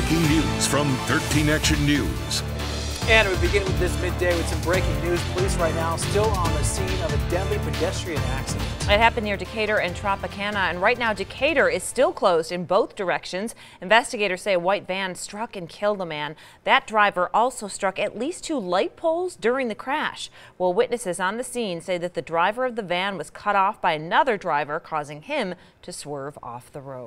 breaking news from 13 Action News. And we begin with this midday with some breaking news. Police right now still on the scene of a deadly pedestrian accident. It happened near Decatur and Tropicana, and right now Decatur is still closed in both directions. Investigators say a white van struck and killed a man. That driver also struck at least two light poles during the crash. Well, witnesses on the scene say that the driver of the van was cut off by another driver, causing him to swerve off the road.